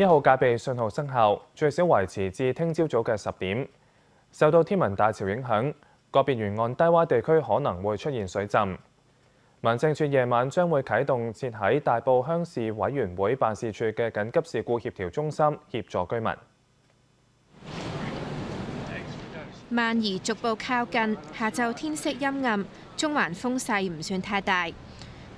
一號戒備信號生效，最少維持至聽朝早嘅十點。受到天文大潮影響，個別沿岸低洼地區可能會出現水浸。民政處夜晚將會啟動設喺大埔鄉事委員會辦事處嘅緊急事故協調中心，協助居民。萬宜逐步靠近，下晝天色陰暗，中環風勢唔算太大。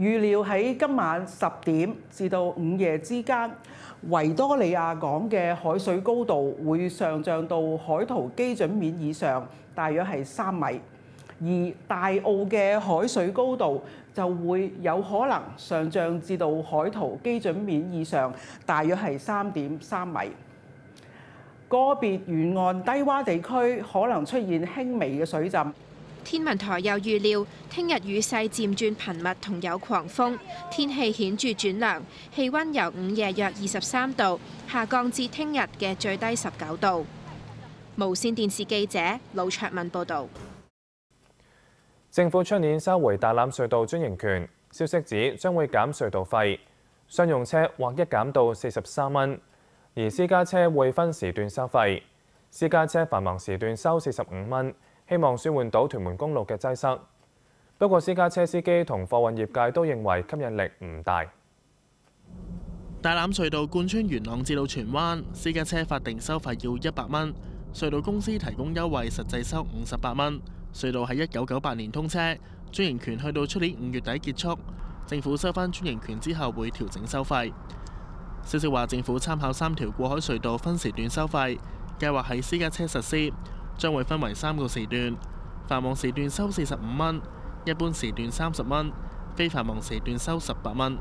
預料喺今晚十點至到午夜之間，維多利亞港嘅海水高度會上漲到海圖基準面以上，大約係三米；而大澳嘅海水高度就會有可能上漲至到海圖基準面以上，大約係三點三米。個別沿岸低洼地區可能出現輕微嘅水浸。天文台又預料，聽日雨勢漸轉頻密同有狂風，天氣顯著轉涼，氣温由午夜約二十三度下降至聽日嘅最低十九度。無線電視記者魯卓敏報導。政府出年收回大欖隧道專營權，消息指將會減隧道費，商用車或一減到四十三蚊，而私家車會分時段收費，私家車繁忙時段收四十五蚊。希望舒緩到屯門公路嘅擠塞。不過私家車司機同貨運業界都認為吸引力唔大。大欖隧道貫穿元朗至到荃灣，私家車法定收費要一百蚊，隧道公司提供優惠，實際收五十八蚊。隧道喺一九九八年通車，專營權去到出年五月底結束。政府收返專營權之後會調整收費。消息話政府參考三條過海隧道分時段收費，計劃喺私家車實施。將會分為三個時段，繁忙時段收四十五蚊，一般時段三十蚊，非繁忙時段收十八蚊。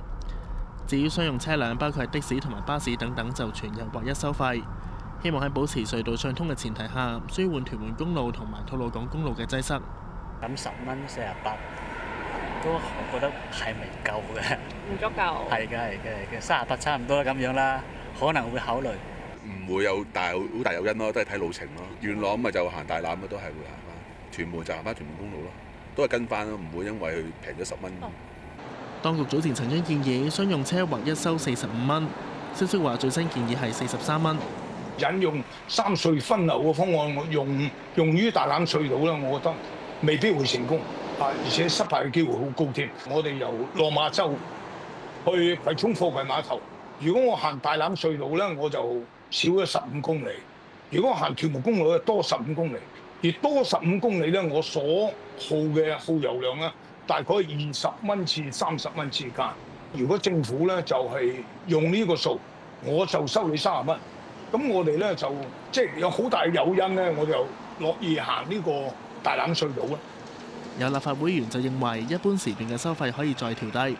至於商用車輛，包括係的士同埋巴士等等，就全日劃一收費。希望喺保持隧道暢通嘅前提下，舒緩屯門公路同埋吐露港公路嘅擠塞。咁十蚊四十八都我覺得係未夠嘅，唔足夠。係嘅，係嘅，嘅三十八差唔多，咁樣啦，可能會考慮。唔會有大好大誘因咯，都係睇路程咯。元朗咪就行大欖咯，都係會行翻。屯門就行翻屯門公路咯，都係跟翻咯，唔會因為佢平咗十蚊。當局早前曾經建議商用車劃一收四十五蚊，消息話最新建議係四十三蚊。引用三隧分流嘅方案，用用於大欖隧道咧，我覺得未必會成功啊，而且失敗嘅機會好高添。我哋由落馬洲去葵涌貨櫃碼頭，如果我行大欖隧道咧，我就少咗十五公里，如果行屯門公路，多十五公里，而多十五公里咧，我所耗嘅耗油量咧，大概二十蚊至三十蚊之間。如果政府咧就係用呢個數，我就收你三十蚊。咁我哋咧就即係有好大嘅誘因咧，我就樂意行呢個大欖隧道咧。有立法會議員就認為，一般時段嘅收費可以再調低。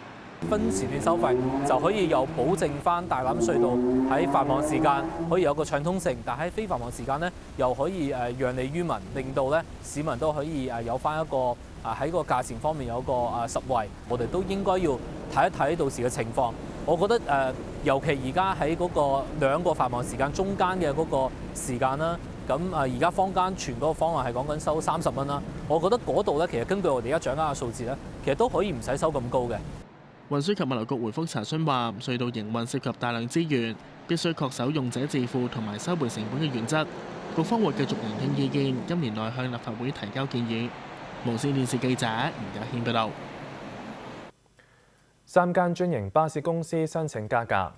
分時段收費就可以有保證翻大欖隧道喺繁忙時間可以有個暢通性，但喺非繁忙時間呢，又可以誒讓利於民，令到咧市民都可以誒有翻一個啊喺個價錢方面有個啊實惠。我哋都應該要睇一睇到時嘅情況。我覺得誒，尤其而家喺嗰個兩個繁忙時間中間嘅嗰個時間啦，咁啊而家坊間全嗰個方案係講緊收三十蚊啦。我覺得嗰度咧，其實根據我哋而家掌握嘅數字咧，其實都可以唔使收咁高嘅。運輸及物流局回覆查詢話：隧道營運涉及大量資源，必須確守用者自負同埋收回成本嘅原則。局方會繼續聆聽意見，今年內向立法會提交建議。無線電視記者吳家軒報道。三間專營巴士公司申請加價，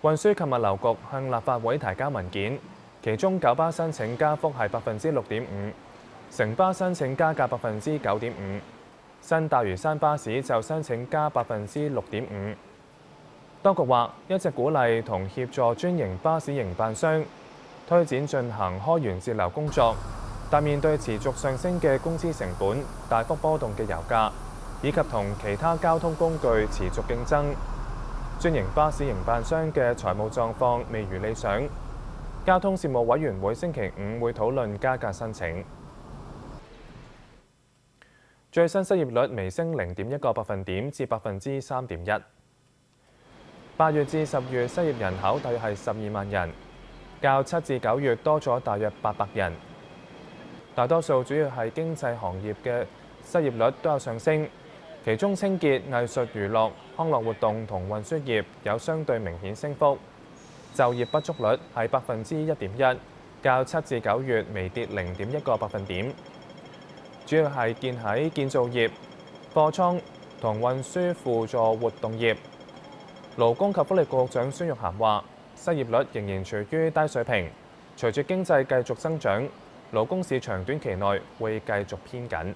運輸及物流局向立法會提交文件，其中九巴申請加幅係百分之六點五，城巴申請加價百分之九點五。新大嶼山巴士就申請加百分之六點五。當局話一直鼓勵同協助專營巴士營辦商推展進行開源節流工作，但面對持續上升嘅工資成本、大幅波動嘅油價，以及同其他交通工具持續競爭，專營巴士營辦商嘅財務狀況未如理想。交通事務委員會星期五會討論加價申請。最新失業率微升零點一個百分點至百分之三點一。八月至十月失業人口大約係十二萬人，較七至九月多咗大約八百人。大多數主要係經濟行業嘅失業率都有上升，其中清潔、藝術、娛樂、康樂活動同運輸業有相對明顯升幅。就業不足率係百分之一點一，較七至九月微跌零點一個百分點。主要係建喺建造業、貨倉同運輸輔助活動業。勞工及福利局局長孫玉涵話：失業率仍然處於低水平，隨住經濟繼續增長，勞工市場短期內會繼續偏緊。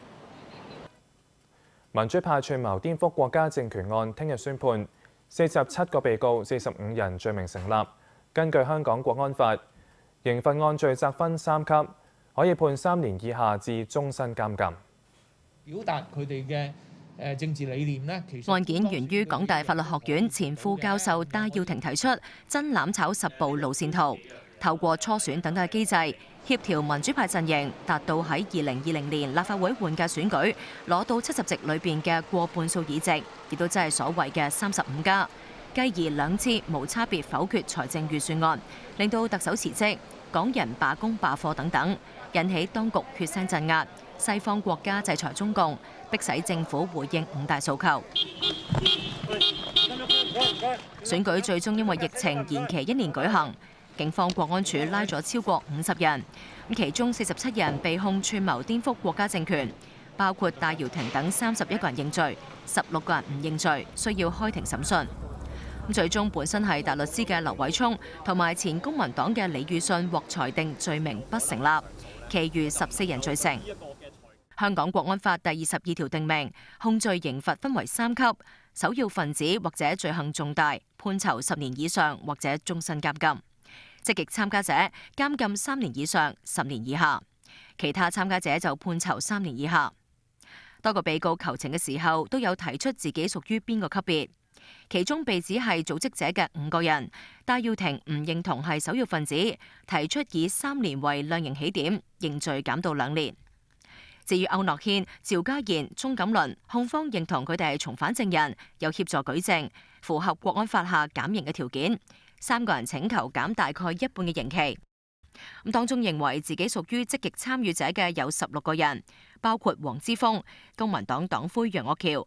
民主派串謀顛覆國家政權案聽日宣判，四十七個被告、四十五人罪名成立。根據香港國安法，刑罰按罪責分三級，可以判三年以下至終身監禁。表達佢哋嘅誒政治理念呢，其實案件源於港大法律學院前副教授戴耀廷提出真攬炒十步路線圖，透過初選等嘅機制協調民主派陣營，達到喺二零二零年立法會換屆選舉攞到七十席裏邊嘅過半數議席，亦都即係所謂嘅三十五家。繼而兩次無差別否決財政預算案，令到特首辭職、港人罷工罷課等等，引起當局血腥鎮壓，西方國家制裁中共，迫使政府回應五大訴求。選舉最終因為疫情延期一年舉行，警方國安處拉咗超過五十人，咁其中四十七人被控串謀顛覆國家政權，包括戴耀廷等三十一個人認罪，十六個人唔認罪，需要開庭審訊。最終本身係大律師嘅劉偉聰同埋前公民黨嘅李宇信獲裁定罪名不成立，其餘十四人罪成。香港國安法第二十二條定明，控罪刑罰分為三級，首要分子或者罪行重大，判囚十年以上或者終身監禁；積極參加者監禁三年以上十年以下，其他參加者就判囚三年以下。多個被告求情嘅時候都有提出自己屬於邊個級別。其中被指係組織者嘅五個人，戴耀廷唔認同係首要分子，提出以三年為量刑起點，刑罪減到兩年。至於區諾軒、趙家賢、鍾錦麟，控方認同佢哋係從犯證人，有協助舉證，符合國安法下減刑嘅條件。三個人請求減大概一半嘅刑期。咁當中認為自己屬於積極參與者嘅有十六個人，包括黃之峰、公民黨黨魁楊岳橋。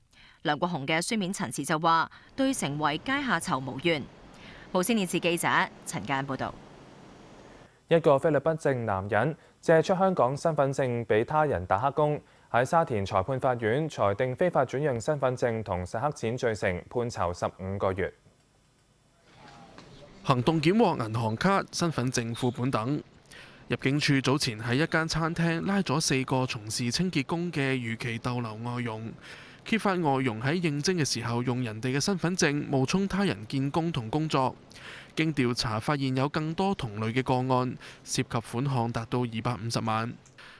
梁國雄嘅書面陳詞就話：對成為階下囚無怨。無線電視記者陳嘉欣報道。一個菲律賓籍男人借出香港身份證俾他人打黑工，喺沙田裁判法院裁定非法轉讓身份證同洗黑錢罪成，判囚十五個月。行動檢獲銀行卡、身份證副本等。入境處早前喺一間餐廳拉咗四個從事清潔工嘅逾期逗留外傭。揭發外佣喺應徵嘅時候用人哋嘅身份證冒充他人建工同工作，經調查發現有更多同類嘅個案，涉及款項達到二百五十萬。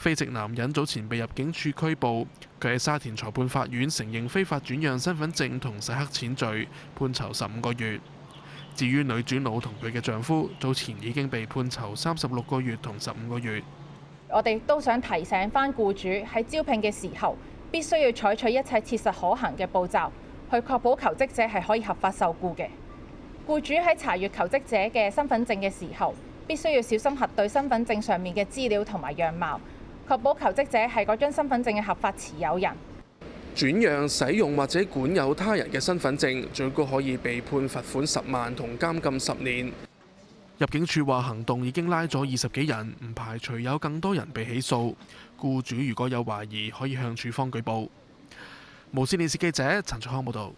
非籍男人早前被入境處拘捕，佢喺沙田裁判法院承認非法轉讓身份證同洗黑錢罪，判囚十五個月。至於女主腦同佢嘅丈夫，早前已經被判囚三十六個月同十五個月。我哋都想提醒翻僱主喺招聘嘅時候，必須要採取一切切實可行嘅步驟，去確保求職者係可以合法受雇嘅。僱主喺查閱求職者嘅身份證嘅時候，必須要小心核對身份證上面嘅資料同埋樣貌，確保求職者係嗰張身份證嘅合法持有人。轉讓、使用或者管有他人嘅身份證，最高可以被判罰款十萬同監禁十年。入境處話行動已經拉咗二十幾人，唔排除有更多人被起訴。僱主如果有懷疑，可以向處方舉報。無線電視記者陳卓康報道。